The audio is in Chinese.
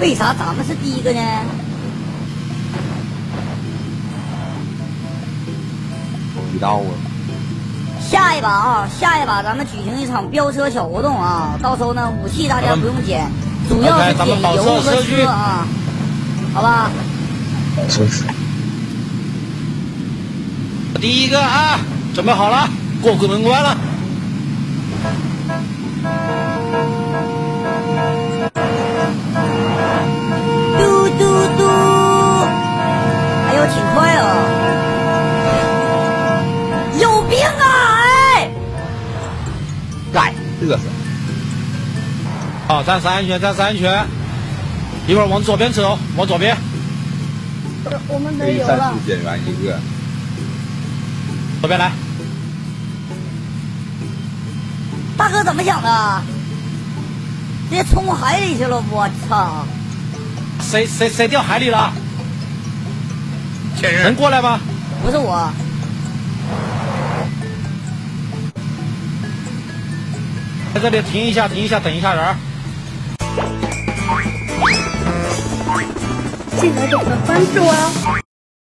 为啥咱们是第一个呢？不知道啊。下一把啊，下一把咱们举行一场飙车小活动啊！到时候呢，武器大家不用捡，主要是捡油和车啊，好吧？真是。第一个啊，准备好了，过鬼门关了。嘚瑟。好，暂时安全，暂时安全。一会儿往左边走，往左边。我们没有了。减员一个。左边来。大哥怎么想的？直接冲海里去了！我操！谁谁谁掉海里了？能过来吗？不是我。在这里停一下，停一下，等一下人。进来点个关注哦。